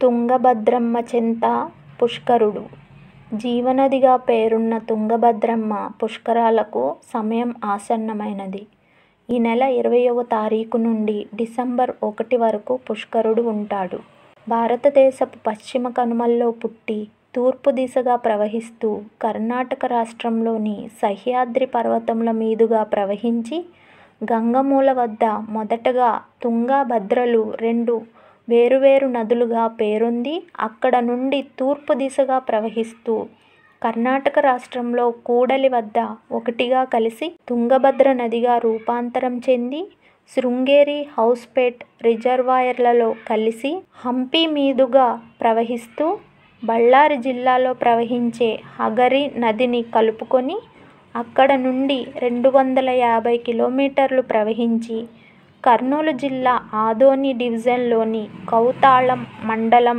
తుంగభద్రమ్మ చెంత పుష్కరుడు జీవనదిగా పేరున్న తుంగభద్రమ్మ పుష్కరాలకు సమయం ఆసన్నమైనది. ఈ నెల ఇరవైవ తారీఖు నుండి డిసెంబర్ ఒకటి వరకు పుష్కరుడు ఉంటాడు. భారతదేశపు పశ్చిమ కనుమల్లో పుట్టి తూర్పు దిశగా ప్రవహిస్తూ కర్ణాటక రాష్ట్రంలోని సహ్యాద్రి పర్వతముల మీదుగా ప్రవహించి గంగమూల వద్ద మొదటగా తుంగభద్రలు రెండు వేరువేరు నదులుగా పేరొంది అక్కడ నుండి తూర్పు దిశగా ప్రవహిస్తూ కర్ణాటక రాష్ట్రంలో కూడలి వద్ద ఒకటిగా కలిసి తుంగభద్ర నదిగా రూపాంతరం చెంది శృంగేరి, హౌస్పేట్ రిజర్వాయర్లలో కలిసి హంపి మీదుగా ప్రవహిస్తూ బళ్ళారి జిల్లాలో ప్రవహించే హగరి నదిని కలుపుకొని అక్కడ నుండి రెండు వందల యాభై కిలోమీటర్లు ప్రవహించి కర్నూలు జిల్లా ఆదోని డివిజన్లోని కౌతాళం మండలం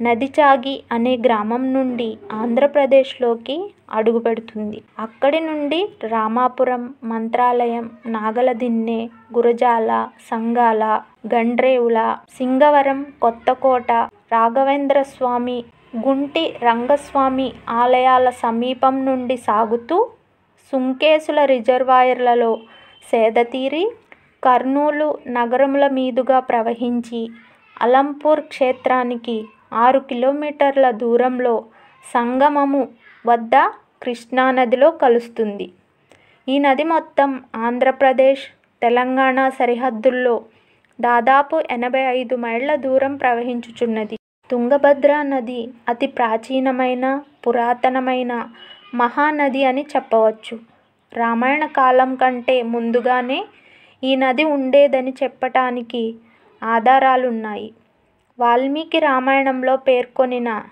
నదిచాగి అనే గ్రామం నుండి ఆంధ్రప్రదేశ్లోకి అడుగుపెడుతుంది. అక్కడి నుండి రామాపురం, మంత్రాలయం, నాగలదిన్నె, గురజాల, సంగాల, గండ్రేవుల, సింగవరం, కొత్తకోట, రాఘవేంద్ర స్వామి గుంటి రంగస్వామి ఆలయాల సమీపం నుండి సాగుతూ సుంకేసుల రిజర్వాయర్లలో సేదతీరి కర్నూలు నగరముల మీదుగా ప్రవహించి అలంపూర్ క్షేత్రానికి ఆరు కిలోమీటర్ల దూరంలో సంగమము వద్ద కృష్ణానదిలో కలుస్తుంది. ఈ నది మొత్తం ఆంధ్రప్రదేశ్, తెలంగాణ సరిహద్దుల్లో దాదాపు ఎనభై ఐదు మైళ్ళ దూరం ప్రవహించుచున్నది. తుంగభద్ర నది అతి ప్రాచీనమైన, పురాతనమైన మహానది అని చెప్పవచ్చు. రామాయణ కాలం కంటే ముందుగానే ఈ నది ఉండేదని చెప్పటానికి ఆధారాలున్నాయి. వాల్మీకి రామాయణంలో పేర్కొనిన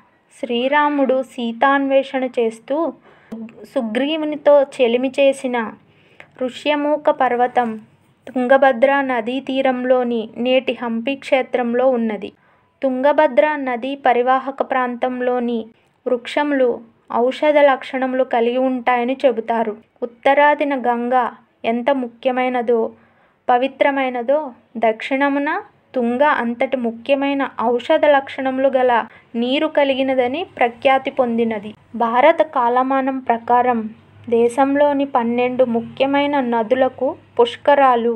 శ్రీరాముడు సీతాన్వేషణ చేస్తూ సుగ్రీవునితో చెలిమి చేసిన ఋష్యమూక పర్వతం తుంగభద్ర నదీ తీరంలోని నేటి హంపి క్షేత్రంలో ఉన్నది. తుంగభద్ర నదీ పరివాహక ప్రాంతంలోని వృక్షములు ఔషధ లక్షణములు కలిగి ఉంటాయని చెబుతారు. ఉత్తరాదిన గంగ ఎంత ముఖ్యమైనదో, పవిత్రమైనదో దక్షిణమున తుంగ అంతటి ముఖ్యమైన ఔషధ లక్షణములు గల నీరు కలిగినదని ప్రఖ్యాతి పొందినది. భారత కాలమానం ప్రకారం దేశంలోని పన్నెండు ముఖ్యమైన నదులకు పుష్కరాలు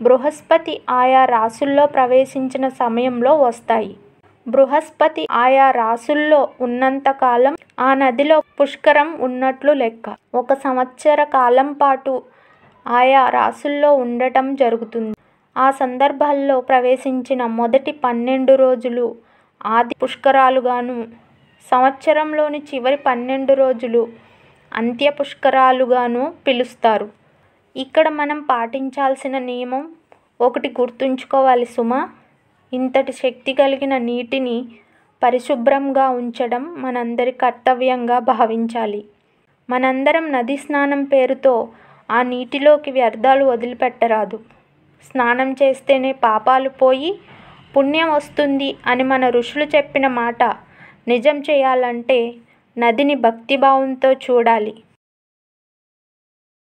బృహస్పతి ఆయా రాశుల్లో ప్రవేశించిన సమయంలో వస్తాయి. బృహస్పతి ఆయా రాసుల్లో ఉన్నంత కాలం ఆ నదిలో పుష్కరం ఉన్నట్లు లెక్క. ఒక సంవత్సర కాలం పాటు ఆయా రాసుల్లో ఉండటం జరుగుతుంది. ఆ సందర్భాల్లో ప్రవేశించిన మొదటి పన్నెండు రోజులు ఆది పుష్కరాలుగాను, సంవత్సరంలోని చివరి పన్నెండు రోజులు అంత్య పుష్కరాలుగాను పిలుస్తారు. ఇక్కడ మనం పాటించాల్సిన నియమం ఒకటి గుర్తుంచుకోవాలి సుమ ఇంతటి శక్తి కలిగిన నీటిని పరిశుభ్రంగా ఉంచడం మనందరి కర్తవ్యంగా భావించాలి. మనందరం నది స్నానం పేరుతో ఆ నీటిలోకి వ్యర్థాలు వదిలిపెట్టరాదు. స్నానం చేస్తేనే పాపాలు పోయి పుణ్యం వస్తుంది అని మన ఋషులు చెప్పిన మాట నిజం చేయాలంటే నదిని భక్తిభావంతో చూడాలి.